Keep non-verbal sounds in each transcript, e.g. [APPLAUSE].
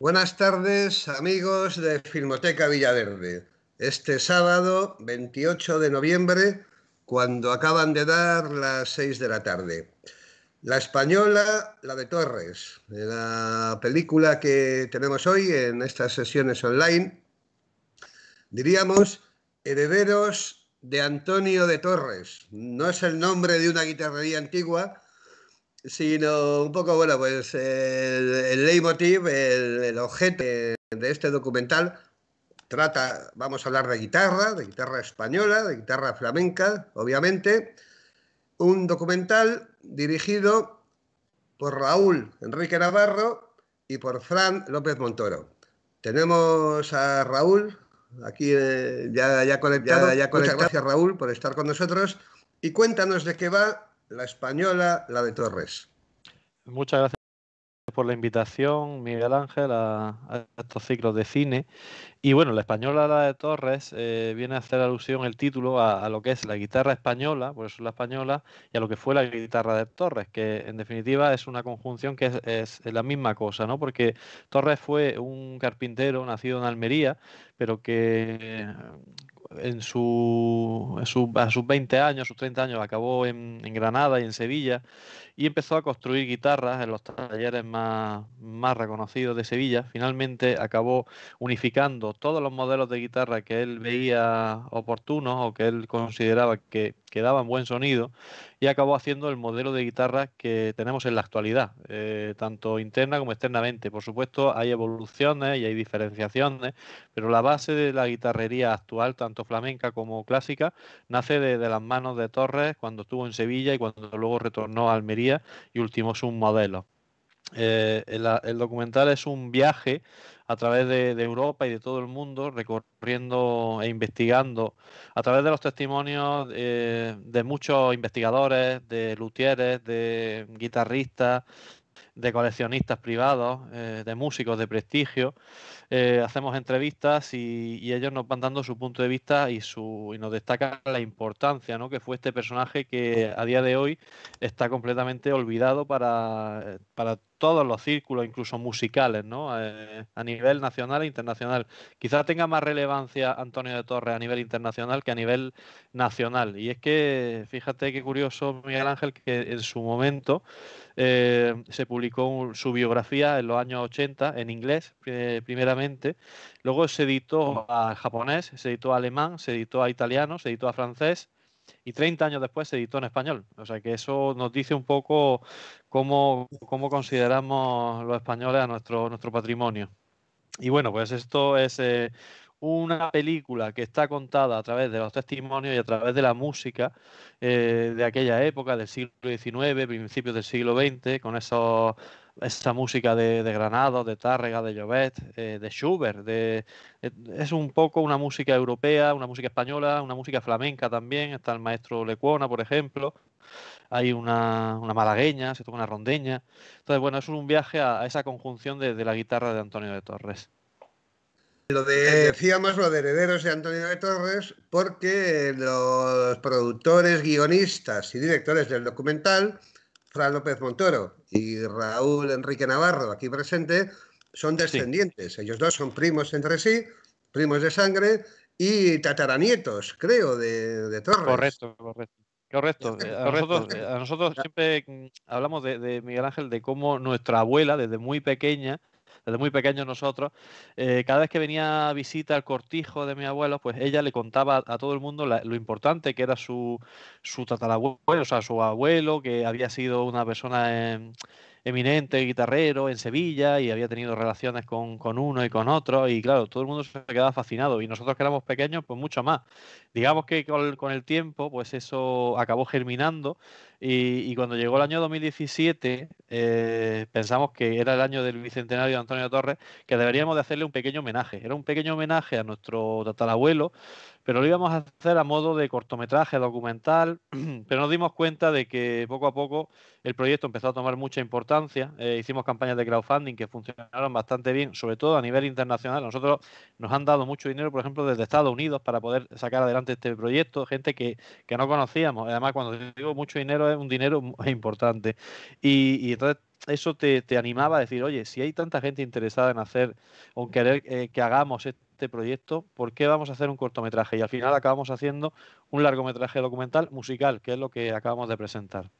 Buenas tardes, amigos de Filmoteca Villaverde. Este sábado, 28 de noviembre, cuando acaban de dar las 6 de la tarde. La española, la de Torres, la película que tenemos hoy en estas sesiones online, diríamos Herederos de Antonio de Torres. No es el nombre de una guitarrería antigua, sino un poco, bueno, pues el, leitmotiv, el, el objeto de este documental trata, vamos a hablar de guitarra, de guitarra española, de guitarra flamenca, obviamente. Un documental dirigido por Raúl Enrique Navarro y por Fran López Montoro. Tenemos a Raúl aquí eh, ya, ya conectado. Ya, Muchas gracias Raúl por estar con nosotros y cuéntanos de qué va la española, la de Torres. Muchas gracias por la invitación, Miguel Ángel, a, estos ciclos de cine. Y bueno, la española la de Torres eh, viene a hacer alusión el título a, lo que es la guitarra española, por eso la española, y a lo que fue la guitarra de Torres, que en definitiva es una conjunción que es, es la misma cosa, ¿no? Porque Torres fue un carpintero nacido en Almería, pero que en su, a sus 20 años, sus 30 años, acabó en, Granada y en Sevilla y empezó a construir guitarras en los talleres más, más reconocidos de Sevilla. Finalmente acabó unificando todos los modelos de guitarra que él veía oportunos o que él consideraba que, que daban buen sonido y acabó haciendo el modelo de guitarra que tenemos en la actualidad, eh, tanto interna como externamente. Por supuesto, hay evoluciones y hay diferenciaciones, pero la base de la guitarrería actual, tanto flamenca como clásica, nace de, las manos de Torres cuando estuvo en Sevilla y cuando luego retornó a Almería y ultimó su modelo. Eh, el, documental es un viaje a través de, Europa y de todo el mundo, recorriendo e investigando a través de los testimonios eh, de muchos investigadores, de luthieres, de guitarristas, de coleccionistas privados, eh, de músicos de prestigio. Eh, hacemos entrevistas y, ellos nos van dando su punto de vista y, su, y nos destacan la importancia ¿no? que fue este personaje que a día de hoy está completamente olvidado para, para todos los círculos, incluso musicales, ¿no? Eh, a nivel nacional e internacional. Quizás tenga más relevancia Antonio de Torres a nivel internacional que a nivel nacional. Y es que, fíjate qué curioso, Miguel Ángel, que en su momento eh, se publicó su biografía en los años 80 en inglés, primeramente. Luego se editó a japonés, se editó a alemán, se editó a italiano, se editó a francés y 30 años después se editó en español. O sea que eso nos dice un poco cómo, cómo consideramos los españoles a nuestro, nuestro patrimonio. Y bueno, pues esto es eh, una película que está contada a través de los testimonios y a través de la música eh, de aquella época, del siglo XIX, principios del siglo XX, con esos esa música de, de Granados, de Tárrega, de Llobet, eh, de Schubert. Eh, es un poco una música europea, una música española, una música flamenca también. Está el maestro Lecuona, por ejemplo. Hay una, una malagueña, se toca una rondeña. Entonces, bueno, es un viaje a, esa conjunción de, la guitarra de Antonio de Torres. Lo de, decíamos lo de herederos de Antonio de Torres porque los productores, guionistas y directores del documental Fran López Montoro y Raúl Enrique Navarro, aquí presente, son descendientes. Ellos dos son primos entre sí, primos de sangre y tataranietos, creo, de, de Torres. Correcto, correcto. Correcto. A nosotros, siempre mm, hablamos de, de, Miguel Ángel de cómo nuestra abuela, desde muy pequeña, desde muy pequeños nosotros, eh, cada vez que venía a visita al cortijo de mi abuelo, pues ella le contaba a todo el mundo lo importante que era su, su tatarabuelo, o sea, su abuelo, que había sido una persona eminente guitarrero en Sevilla y había tenido relaciones con, con, uno y con otro y claro, todo el mundo se quedaba fascinado y nosotros que éramos pequeños pues mucho más. Digamos que con el tiempo pues eso acabó germinando y, cuando llegó el año 2017, eh, pensamos que era el año del bicentenario de Antonio Torres, que deberíamos de hacerle un pequeño homenaje. Era un pequeño homenaje a nuestro tatarabuelo, pero lo íbamos a hacer a modo de cortometraje documental, [CLEARS THROAT] pero nos dimos cuenta de que poco a poco el proyecto empezó a tomar mucha importancia. Eh, hicimos campañas de crowdfunding que funcionaron bastante bien, sobre todo a nivel internacional. Nosotros nos han dado mucho dinero, por ejemplo, desde Estados Unidos para poder sacar adelante este proyecto, gente que, que no conocíamos. Además, cuando digo mucho dinero un dinero [LAUGHS] importante. Y, y entonces eso te, animaba a decir, oye, si hay tanta gente interesada en hacer o en querer eh, que hagamos este proyecto, ¿por qué vamos a hacer un cortometraje? Y al final acabamos haciendo un largometraje documental musical, que es lo que acabamos de presentar.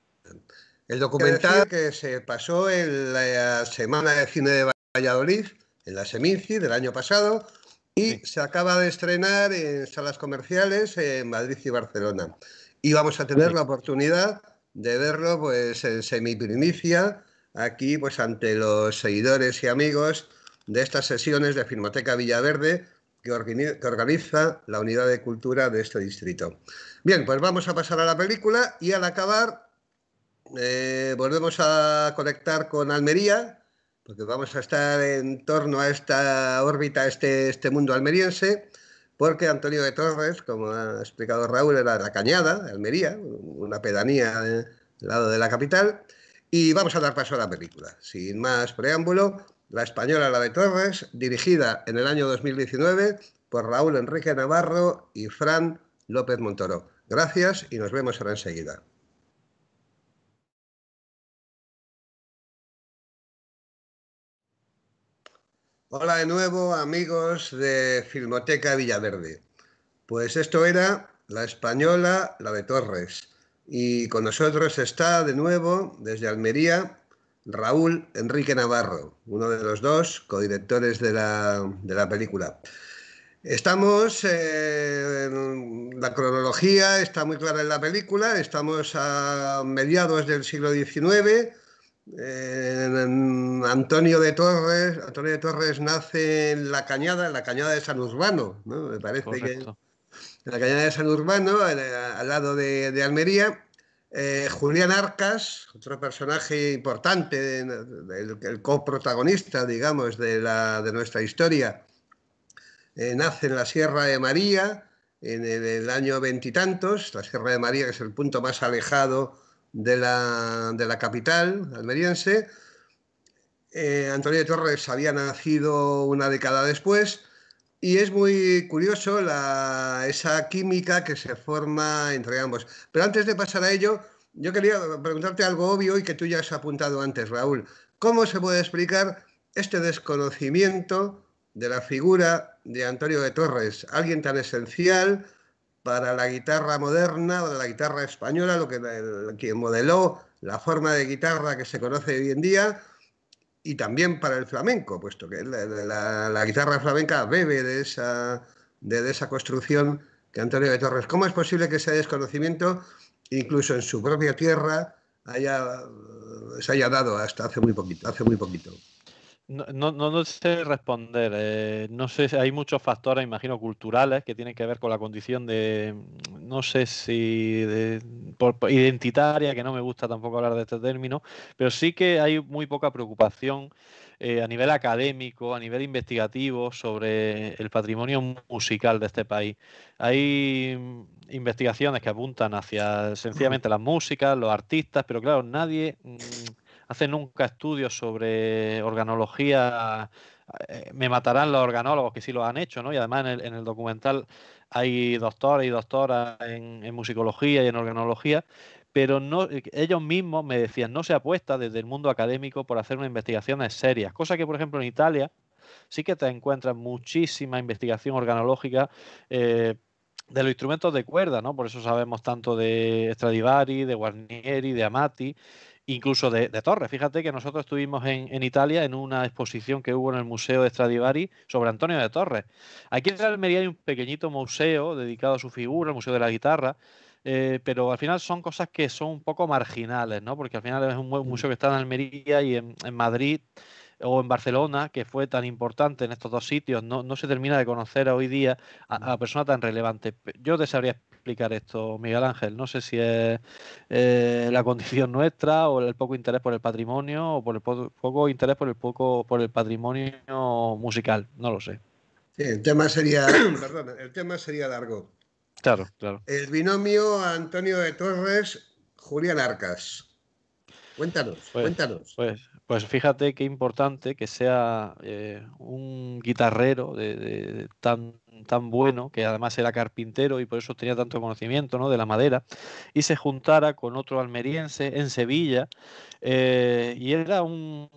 El documental que se pasó en la Semana de Cine de Valladolid, en la Seminci del año pasado, y se acaba de estrenar en salas comerciales en Madrid y Barcelona. Y vamos a tener la oportunidad de verlo pues en semiprimicia aquí pues ante los seguidores y amigos de estas sesiones de Filmoteca Villaverde que, organiza la unidad de cultura de este distrito. Bien, pues vamos a pasar a la película y al acabar eh, volvemos a conectar con Almería, porque vamos a estar en torno a esta órbita, este, este mundo almeriense, porque Antonio de Torres, como ha explicado Raúl, era de la Cañada, de Almería, una pedanía al lado de la capital, y vamos a dar paso a la película. Sin más preámbulo, La Española, la de Torres, dirigida en el año 2019 por Raúl Enrique Navarro y Fran López Montoro. Gracias y nos vemos ahora enseguida. Hola de nuevo, amigos de Filmoteca Villaverde. Pues esto era La Española, la de Torres. Y con nosotros está de nuevo, desde Almería, Raúl Enrique Navarro, uno de los dos codirectores de la, de la película. Estamos, eh, la cronología está muy clara en la película, estamos a mediados del siglo XIX, Antonio de Torres, Antonio de Torres nace en la cañada, en la cañada de San Urbano, ¿no? Me parece que en la cañada de San Urbano, al, lado de, Almería. Eh, Julián Arcas, otro personaje importante, el, coprotagonista, digamos, de, la, de nuestra historia, eh, nace en la Sierra de María en el, el año veintitantos, la Sierra de María, que es el punto más alejado de la, capital almeriense. Eh, Antonio de Torres había nacido una década después y es muy curioso esa química que se forma entre ambos. Pero antes de pasar a ello, yo quería preguntarte algo obvio y que tú ya has apuntado antes, Raúl. ¿Cómo se puede explicar este desconocimiento de la figura de Antonio de Torres, alguien tan esencial, para la guitarra moderna de la guitarra española, lo que, quien modeló la forma de guitarra que se conoce hoy en día, y también para el flamenco, puesto que la, guitarra flamenca bebe de esa, de, esa construcción que Antonio de Torres. ¿Cómo es posible que ese desconocimiento, incluso en su propia tierra, haya, se haya dado hasta hace muy poquito? Hace muy poquito? No, no, no, sé responder. Eh, no sé, hay muchos factores, imagino, culturales que tienen que ver con la condición de, no sé si de, identitaria, que no me gusta tampoco hablar de este término, pero sí que hay muy poca preocupación eh, a nivel académico, a nivel investigativo sobre el patrimonio musical de este país. Hay mm, investigaciones que apuntan hacia sencillamente las músicas, los artistas, pero claro, nadie... Mm, hace nunca estudios sobre organología. Eh, me matarán los organólogos que sí lo han hecho, ¿no? Y además en el, documental hay doctores y doctoras en, musicología y en organología, pero no, eh, ellos mismos me decían, no se apuesta desde el mundo académico por hacer unas investigaciones serias, cosa que por ejemplo en Italia sí que te encuentras muchísima investigación organológica. Eh, de los instrumentos de cuerda, ¿no? Por eso sabemos tanto de Stradivari, de Guarnieri, de Amati, incluso de, Torres. Fíjate que nosotros estuvimos en, Italia en una exposición que hubo en el Museo de Stradivari sobre Antonio de Torres. Aquí en Almería hay un pequeñito museo dedicado a su figura, el Museo de la Guitarra, eh, pero al final son cosas que son un poco marginales, ¿no? Porque al final es un museo que está en Almería y en, Madrid o en Barcelona, que fue tan importante en estos dos sitios, no, no se termina de conocer hoy día a, a, persona tan relevante. Yo te sabría explicar esto, Miguel Ángel? No sé si es eh, la condición nuestra o el poco interés por el patrimonio o por el poco interés por el poco por el patrimonio musical, no lo sé. el tema sería, [COUGHS] perdón, el tema sería largo. Claro, claro. El binomio Antonio de Torres, Julián Arcas. Cuéntanos, pues, cuéntanos. Pues, pues fíjate qué importante que sea eh, un guitarrero de, tan tan bueno, que además era carpintero y por eso tenía tanto conocimiento ¿no? de la madera, y se juntara con otro almeriense en Sevilla, eh, y era un,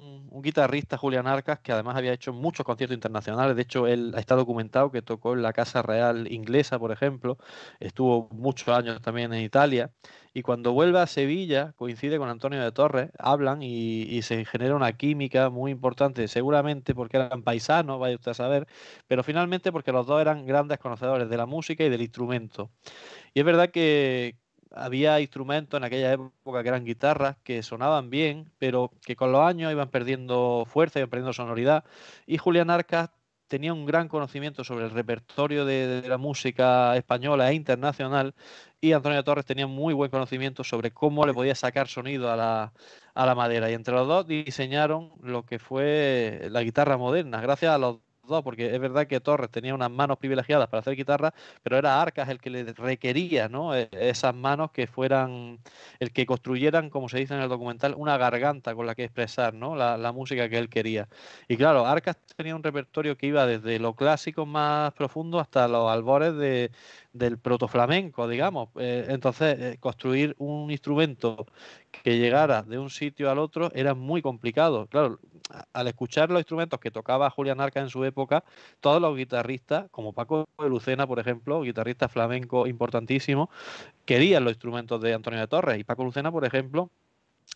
guitarrista, Julián Arcas, que además había hecho muchos conciertos internacionales, de hecho él está documentado que tocó en la Casa Real inglesa, por ejemplo, estuvo muchos años también en Italia, y cuando vuelve a Sevilla coincide con Antonio de Torres, hablan y, se genera una química muy importante, seguramente porque eran paisanos, vaya usted a saber, pero finalmente porque los dos eran grandes conocedores de la música y del instrumento. Y es verdad que había instrumentos en aquella época que eran guitarras que sonaban bien, pero que con los años iban perdiendo fuerza, iban perdiendo sonoridad, y Julián Arcas tenía un gran conocimiento sobre el repertorio de, la música española e internacional y Antonio Torres tenía muy buen conocimiento sobre cómo le podía sacar sonido a la, a la madera. Y entre los dos diseñaron lo que fue la guitarra moderna, gracias a los porque es verdad que Torres tenía unas manos privilegiadas para hacer guitarra, pero era Arcas el que le requería, ¿no? E, esas manos que fueran, el que construyeran, como se dice en el documental, una garganta con la que expresar, ¿no? La, música que él quería. Y claro, Arcas tenía un repertorio que iba desde lo clásico más profundo hasta los albores de, del protoflamenco, digamos. Eh, entonces, eh, construir un instrumento que llegara de un sitio al otro era muy complicado. Claro, al escuchar los instrumentos que tocaba Julián Arca en su época, todos los guitarristas, como Paco de Lucena, por ejemplo, guitarrista flamenco importantísimo, querían los instrumentos de Antonio de Torres. Y Paco Lucena, por ejemplo,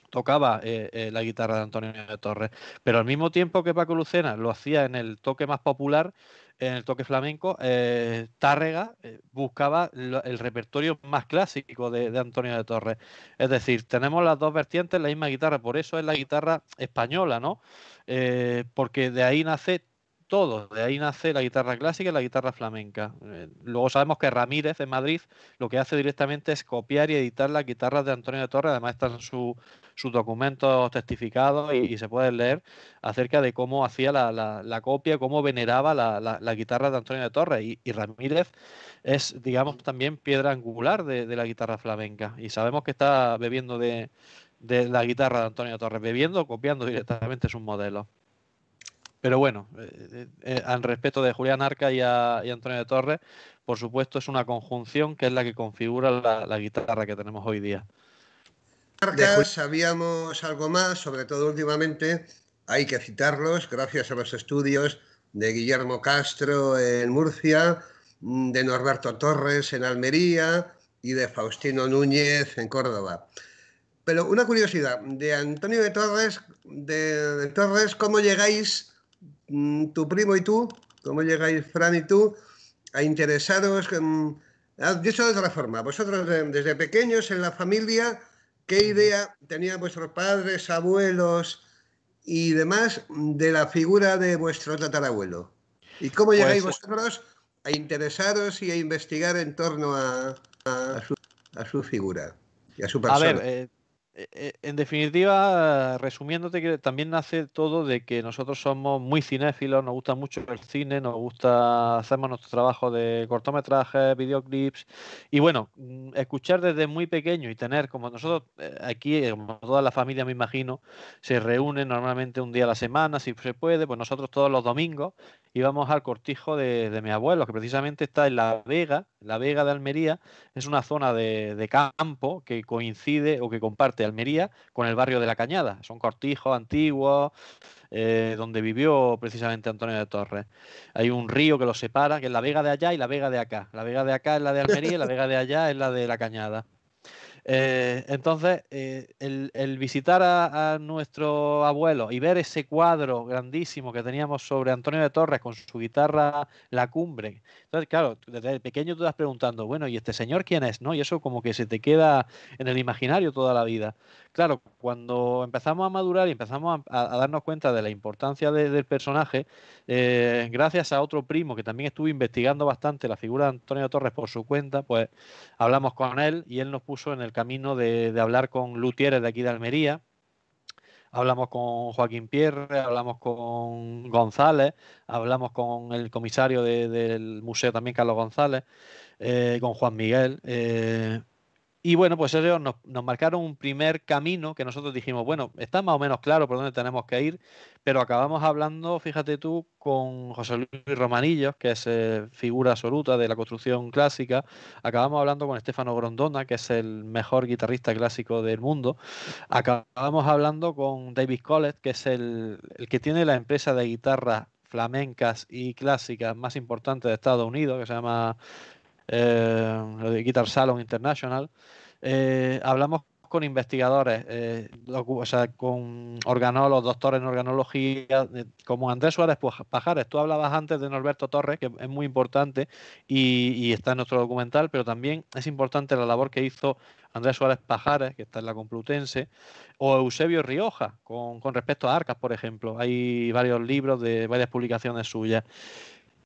tocaba eh, la guitarra de Antonio de Torres. Pero al mismo tiempo que Paco Lucena lo hacía en el toque más popular, en el toque flamenco, eh, Tárrega eh, buscaba el repertorio más clásico de, Antonio de Torres. Es decir, tenemos las dos vertientes, la misma guitarra, por eso es la guitarra española, ¿no? Eh, porque de ahí nace todo. De ahí nace la guitarra clásica y la guitarra flamenca. Eh, luego sabemos que Ramírez en Madrid lo que hace directamente es copiar y editar las guitarras de Antonio de Torres. Además están sus documentos testificados y, se pueden leer acerca de cómo hacía la, copia, cómo veneraba la, guitarra de Antonio de Torres. Y, Ramírez es, digamos, también piedra angular de, la guitarra flamenca. Y sabemos que está bebiendo de, de la guitarra de Antonio de Torres, bebiendo, copiando directamente sus modelos. Pero bueno, eh, eh, eh, al respecto de Julián Arca y, Antonio de Torres, por supuesto es una conjunción que es la que configura la, guitarra que tenemos hoy día. Arca sabíamos algo más, sobre todo últimamente, hay que citarlos, gracias a los estudios de Guillermo Castro en Murcia, de Norberto Torres en Almería y de Faustino Núñez en Córdoba. Pero una curiosidad, de Antonio de Torres, de Torres, ¿cómo llegáis tu primo y tú, cómo llegáis Fran y tú, a interesaros, en, dicho de otra forma, vosotros desde pequeños en la familia, ¿qué idea tenían vuestros padres, abuelos y demás de la figura de vuestro tatarabuelo? ¿Y cómo pues, llegáis vosotros a interesaros y a investigar en torno a, su, figura y a su persona? A ver, eh, en definitiva, resumiéndote que también nace todo de que nosotros somos muy cinéfilos, nos gusta mucho el cine, nos gusta, hacemos nuestro trabajo de cortometrajes, videoclips. Y bueno, mm, escuchar desde muy pequeño y tener como nosotros eh, aquí, como toda la familia me imagino, se reúnen normalmente un día a la semana, si se puede, pues nosotros todos los domingos íbamos al cortijo de, mi abuelo, que precisamente está en La Vega, La Vega de Almería, es una zona de, campo que coincide o que comparte Almería con el barrio de La Cañada. Son cortijos antiguos, eh, donde vivió precisamente Antonio de Torres. Hay un río que los separa, que es la Vega de allá y la Vega de acá. La Vega de acá es la de Almería y la Vega de allá es la de La Cañada. Eh, entonces, eh, el, visitar a, nuestro abuelo y ver ese cuadro grandísimo que teníamos sobre Antonio de Torres con su guitarra La Cumbre. Entonces, claro, desde pequeño tú estás preguntando, bueno, ¿y este señor quién es? ¿no? Y eso como que se te queda en el imaginario toda la vida. Claro, cuando empezamos a madurar y empezamos a, darnos cuenta de la importancia del personaje, eh, gracias a otro primo que también estuvo investigando bastante la figura de Antonio de Torres por su cuenta, pues hablamos con él y él nos puso en el camino de, hablar con luthieres de aquí de Almería. Hablamos con Joaquín Pierre, hablamos con González, hablamos con el comisario del museo también, Carlos González, eh, con Juan Miguel. Eh, Y bueno, pues ellos nos, marcaron un primer camino que nosotros dijimos, bueno, está más o menos claro por dónde tenemos que ir, pero acabamos hablando, fíjate tú, con José Luis Romanillos, que es eh, figura absoluta de la construcción clásica, acabamos hablando con Estefano Grondona, que es el mejor guitarrista clásico del mundo, acabamos hablando con David Collett, que es el, el que tiene la empresa de guitarras flamencas y clásicas más importante de Estados Unidos, que se llama eh, Guitar Salon International, eh, hablamos con investigadores, eh, o sea, con organólogos, doctores en organología, como Andrés Suárez Pajares. Tú hablabas antes de Norberto Torres, que es muy importante y, está en nuestro documental, pero también es importante la labor que hizo Andrés Suárez Pajares, que está en la Complutense, o Eusebio Rioja, con, con respecto a Arcas, por ejemplo. Hay varios libros de varias publicaciones suyas.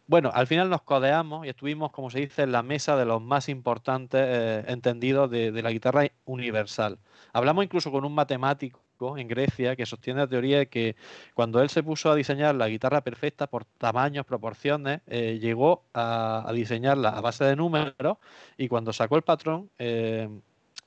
Bueno, al final nos codeamos y estuvimos, como se dice, en la mesa de los más importantes eh, entendidos de, la guitarra universal. Hablamos incluso con un matemático en Grecia que sostiene la teoría de que cuando él se puso a diseñar la guitarra perfecta por tamaños, proporciones, eh, llegó a, diseñarla a base de números y cuando sacó el patrón eh,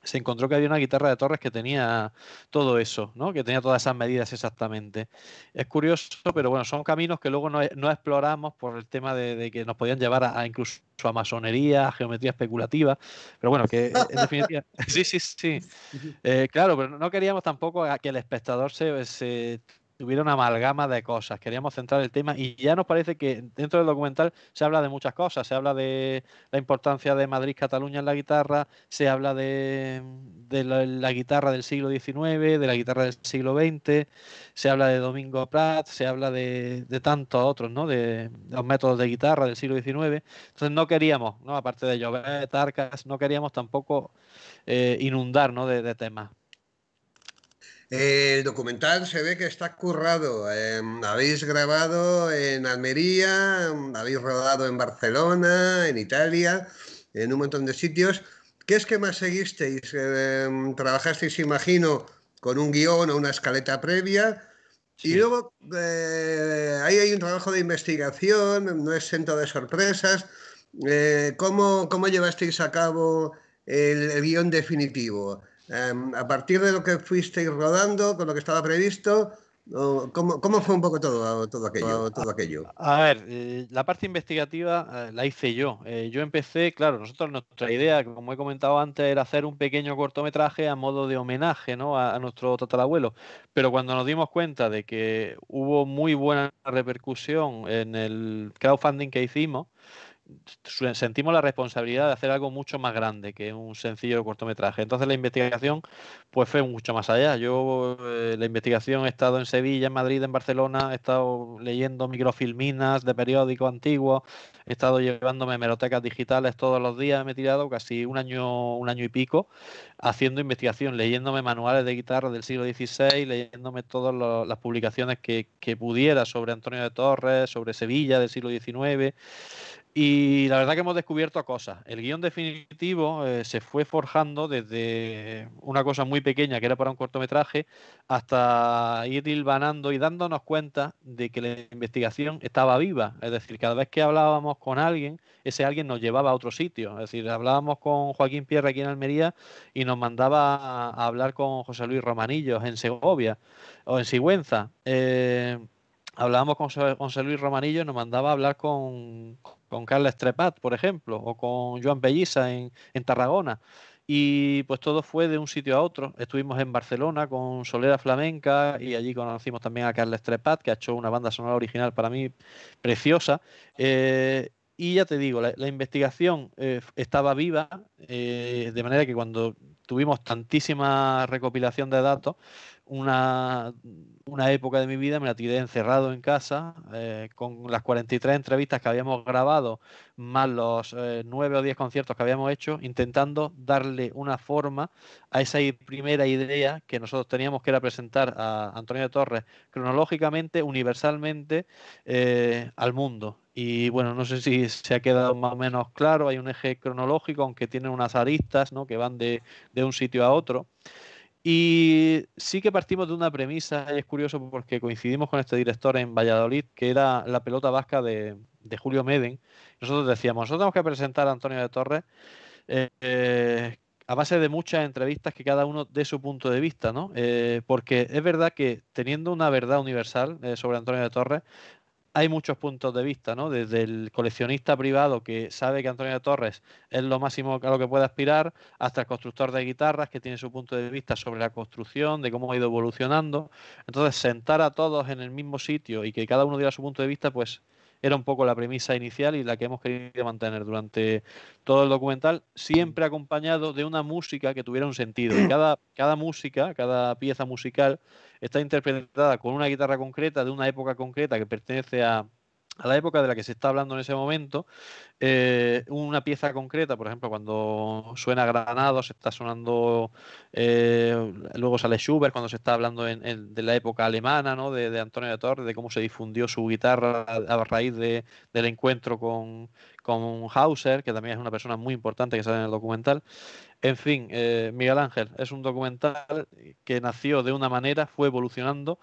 se encontró que había una guitarra de Torres que tenía todo eso, ¿no? que tenía todas esas medidas exactamente. Es curioso, pero bueno, son caminos que luego no, exploramos por el tema de, que nos podían llevar a, incluso a masonería, a geometría especulativa, pero bueno, que en definitiva, [LAUGHS] sí, sí, sí, eh, claro, pero no queríamos tampoco que el espectador se, se hubiera una amalgama de cosas. Queríamos centrar el tema y ya nos parece que dentro del documental se habla de muchas cosas. Se habla de la importancia de Madrid-Cataluña en la guitarra, se habla de, la, guitarra del siglo XIX, de la guitarra del siglo XX, se habla de Domingo Prat, se habla de, tantos otros, ¿no? De, los métodos de guitarra del siglo XIX. Entonces no queríamos, ¿no? Aparte de llover, Tarcas, no queríamos tampoco eh, inundar, de temas. El documental se ve que está currado. Em, habéis grabado en Almería, habéis rodado en Barcelona, en Italia, en un montón de sitios. ¿Qué es que más seguisteis? Em, ¿Trabajasteis, imagino, con un guion o una escaleta previa? Y luego eh, ahí hay un trabajo de investigación, no es centro de sorpresas. Eh, ¿cómo, llevasteis a cabo el guion definitivo? Em, a partir de lo que fuisteis rodando, con lo que estaba previsto, ¿Cómo, fue un poco todo, todo, aquello, todo aquello? A, ver, eh, la parte investigativa eh, la hice yo. Eh, yo empecé, claro, nosotros nuestra idea, como he comentado antes, era hacer un pequeño cortometraje a modo de homenaje ¿no? a, a nuestro tatarabuelo. Pero cuando nos dimos cuenta de que hubo muy buena repercusión en el crowdfunding que hicimos, sentimos la responsabilidad de hacer algo mucho más grande que un sencillo cortometraje. Entonces la investigación pues fue mucho más allá. Yo eh, la investigación he estado en Sevilla, en Madrid, en Barcelona, he estado leyendo microfilminas de periódicos antiguos, he estado llevándome merotecas digitales todos los días, me he tirado casi un año, un año y pico haciendo investigación, leyéndome manuales de guitarra del siglo XVI, leyéndome todas las publicaciones que, que pudiera sobre Antonio de Torres, sobre Sevilla del siglo XIX. Y la verdad que hemos descubierto cosas. El guion definitivo eh, se fue forjando desde una cosa muy pequeña que era para un cortometraje hasta ir hilvanando y dándonos cuenta de que la investigación estaba viva. Es decir, cada vez que hablábamos con alguien, ese alguien nos llevaba a otro sitio. Es decir, hablábamos con Joaquín Pierre aquí en Almería y nos mandaba a, hablar con José Luis Romanillos en Segovia o en Sigüenza. Eh, hablábamos con José Luis Romanillo nos mandaba a hablar con, con Carles Trepat, por ejemplo, o con Joan Pelliza en, Tarragona. Y pues todo fue de un sitio a otro. Estuvimos en Barcelona con Solera Flamenca y allí conocimos también a Carles Trepat, que ha hecho una banda sonora original para mí preciosa. Eh, y ya te digo, la, investigación eh, estaba viva, eh, de manera que cuando tuvimos tantísima recopilación de datos, una, una, época de mi vida me la tiré encerrado en casa eh, con las 43 entrevistas que habíamos grabado, más los eh, 9 o 10 conciertos que habíamos hecho, intentando darle una forma a esa primera idea que nosotros teníamos que era presentar a Antonio Torres cronológicamente, universalmente, eh, al mundo. Y bueno, no sé si se ha quedado más o menos claro, hay un eje cronológico, aunque tiene unas aristas ¿no? que van de, de un sitio a otro. Y sí que partimos de una premisa, y es curioso porque coincidimos con este director en Valladolid, que era la pelota vasca de, Julio Meden. Nosotros decíamos, nosotros tenemos que presentar a Antonio de Torres eh, a base de muchas entrevistas que cada uno dé su punto de vista, ¿no? Eh, porque es verdad que teniendo una verdad universal eh, sobre Antonio de Torres, hay muchos puntos de vista, ¿no? Desde el coleccionista privado que sabe que Antonio Torres es lo máximo a lo que puede aspirar, hasta el constructor de guitarras que tiene su punto de vista sobre la construcción, de cómo ha ido evolucionando. Entonces, sentar a todos en el mismo sitio y que cada uno diera su punto de vista, pues era un poco la premisa inicial y la que hemos querido mantener durante todo el documental, siempre acompañado de una música que tuviera un sentido. Y cada, cada música, cada pieza musical está interpretada con una guitarra concreta de una época concreta que pertenece a, a la época de la que se está hablando en ese momento, eh, una pieza concreta, por ejemplo, cuando suena Granados, está sonando, eh, luego sale Schubert, cuando se está hablando en, de la época alemana, ¿no? de, Antonio de Torres, de cómo se difundió su guitarra a, raíz de, del encuentro con, con Hauser, que también es una persona muy importante que sale en el documental. En fin, eh, Miguel Ángel es un documental que nació de una manera, fue evolucionando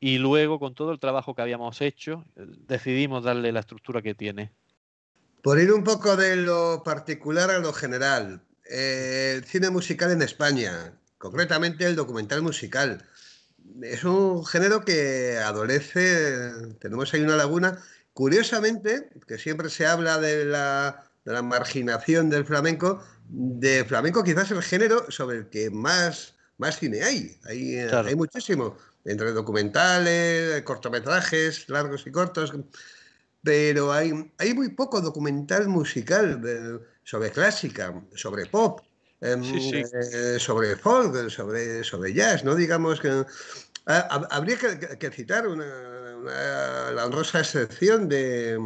y luego con todo el trabajo que habíamos hecho decidimos darle la estructura que tiene. Por ir un poco de lo particular a lo general, eh, el cine musical en España, concretamente el documental musical, es un género que adolece, tenemos ahí una laguna. Curiosamente, que siempre se habla de la, marginación del flamenco, de flamenco quizás el género sobre el que más, más cine hay, hay, hay muchísimo entre documentales, cortometrajes, largos y cortos, pero hay, hay muy poco documental musical sobre clásica, sobre pop, em, eh, sobre folk, sobre, sobre jazz, ¿no? Digamos que... habría que, citar una, la honrosa excepción de,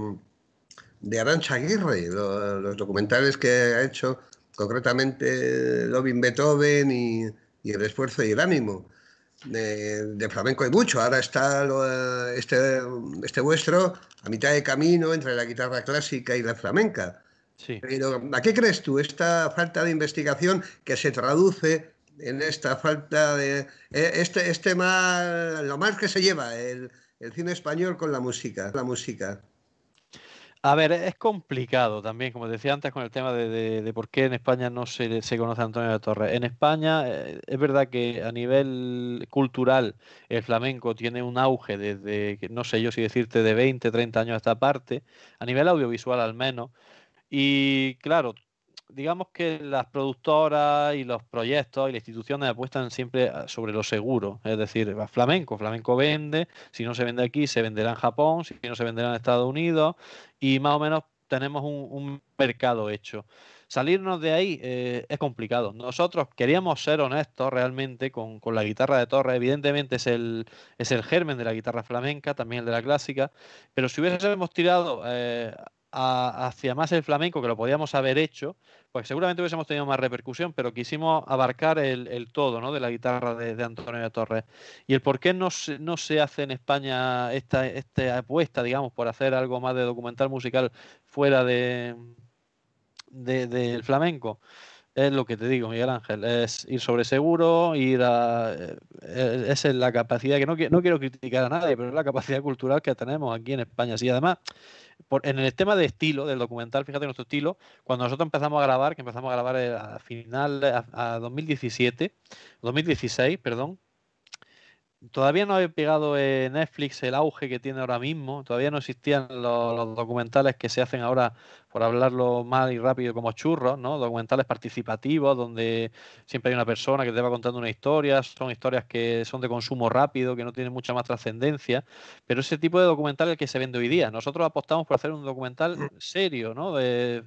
de Arancha Aguirre, los documentales que ha hecho concretamente Loving Beethoven y, y El esfuerzo y el ánimo de, flamenco hay mucho. Ahora está este, este vuestro a mitad de camino entre la guitarra clásica y la flamenca. Sí. Pero ¿a qué crees tú esta falta de investigación que se traduce en esta falta de eh, este, este mal, lo mal que se lleva el, el cine español con la música, la música? A ver, es complicado también, como decía antes, con el tema de, por qué en España no se, se, conoce a Antonio de Torres. En España eh, es verdad que a nivel cultural el flamenco tiene un auge desde, no sé yo si decirte, de 20, 30 años a esta parte, a nivel audiovisual al menos. Y claro, digamos que las productoras y los proyectos y las instituciones apuestan siempre sobre lo seguro, es decir, flamenco, flamenco vende, si no se vende aquí, se venderá en Japón, si no se venderá en Estados Unidos, y más o menos tenemos un, mercado hecho. Salirnos de ahí eh, es complicado. Nosotros queríamos ser honestos realmente con, la guitarra de Torres. Evidentemente es el, es el germen de la guitarra flamenca, también el de la clásica. Pero si hubiésemos tirado eh, hacia más el flamenco, que lo podíamos haber hecho, pues seguramente hubiésemos tenido más repercusión, pero quisimos abarcar el, todo ¿no? de la guitarra de, Antonio de Torres. Y el por qué no se, no se hace en España esta, esta apuesta, digamos, por hacer algo más de documental musical fuera de del flamenco es lo que te digo, Miguel Ángel, es ir sobre seguro, ir a... Eh, esa es la capacidad, que no, no quiero criticar a nadie, pero es la capacidad cultural que tenemos aquí en España. Sí, además, en el tema de estilo, del documental, fíjate nuestro estilo, cuando nosotros empezamos a grabar, que empezamos a grabar eh, a final, a, a 2017, 2016, perdón, todavía no había pegado en Netflix el auge que tiene ahora mismo, todavía no existían los, documentales que se hacen ahora, por hablarlo mal y rápido, como churros, ¿no? Documentales participativos, donde siempre hay una persona que te va contando una historia, son historias que son de consumo rápido, que no tienen mucha más trascendencia, pero ese tipo de documental es el que se vende hoy día. Nosotros apostamos por hacer un documental serio, ¿no? De,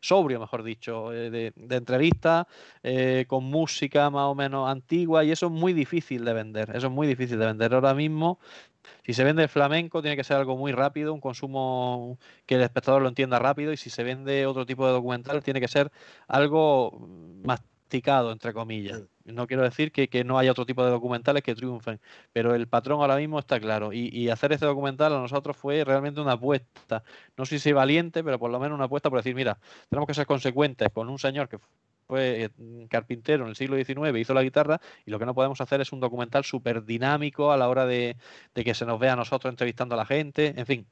sobrio, mejor dicho, eh, de, de entrevistas eh, con música más o menos antigua y eso es muy difícil de vender, eso es muy difícil de vender ahora mismo. Si se vende el flamenco tiene que ser algo muy rápido, un consumo que el espectador lo entienda rápido y si se vende otro tipo de documental tiene que ser algo más entre comillas. No quiero decir que, no haya otro tipo de documentales que triunfen, pero el patrón ahora mismo está claro. Y, hacer este documental a nosotros fue realmente una apuesta. No sé si valiente, pero por lo menos una apuesta por decir, mira, tenemos que ser consecuentes con un señor que fue eh, carpintero en el siglo XIX, hizo la guitarra, y lo que no podemos hacer es un documental súper dinámico a la hora de, de que se nos vea a nosotros entrevistando a la gente, en fin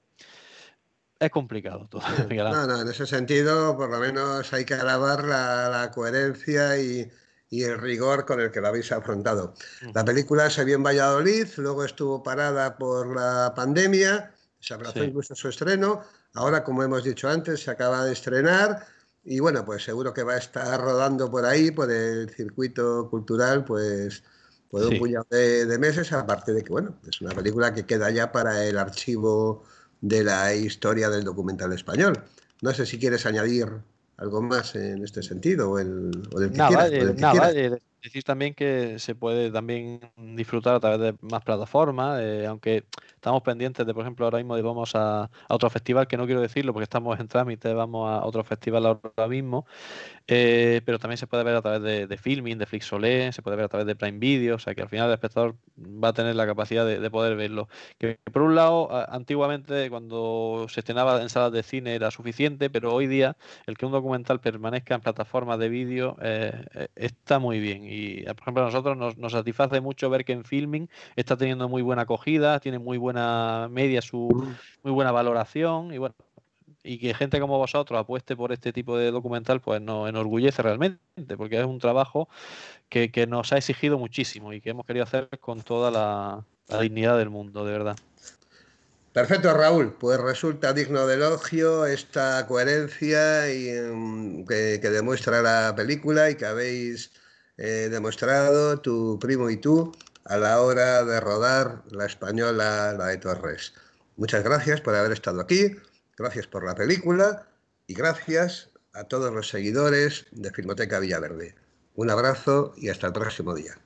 es complicado todo. [LAUGHS] No, no, en ese sentido, por lo menos hay que alabar la, coherencia y, el rigor con el que lo habéis afrontado. La película se vio en Valladolid, luego estuvo parada por la pandemia, se aplazó incluso su estreno. Ahora, como hemos dicho antes, se acaba de estrenar y bueno, pues seguro que va a estar rodando por ahí, por el circuito cultural, pues por un puñado de, de, meses, aparte de que, bueno, es una película que queda ya para el archivo de la historia del documental español. No sé si quieres añadir algo más en este sentido o, el, del que nada, quieras, eh, decir también que se puede también disfrutar a través de más plataformas, eh, aunque estamos pendientes de, por ejemplo, ahora mismo vamos a, otro festival, que no quiero decirlo porque estamos en trámite, vamos a otro festival ahora mismo, eh, pero también se puede ver a través de, Filming, de Flixolé, se puede ver a través de Prime Video, o sea que al final el espectador va a tener la capacidad de, poder verlo. Que por un lado, antiguamente cuando se estrenaba en salas de cine era suficiente, pero hoy día el que un documental permanezca en plataformas de vídeo eh, está muy bien. Y por ejemplo a nosotros nos, satisface mucho ver que en Filming está teniendo muy buena acogida, tiene muy buena media, su muy buena valoración y bueno, y que gente como vosotros apueste por este tipo de documental, pues nos enorgullece realmente, porque es un trabajo que, nos ha exigido muchísimo y que hemos querido hacer con toda la, dignidad del mundo, de verdad. Perfecto, Raúl. Pues resulta digno de elogio esta coherencia y, mm, que, demuestra la película y que habéis eh, demostrado tu primo y tú a la hora de rodar la española, la de Torres. Muchas gracias por haber estado aquí. Gracias por la película y gracias a todos los seguidores de Filmoteca Villaverde. Un abrazo y hasta el próximo día.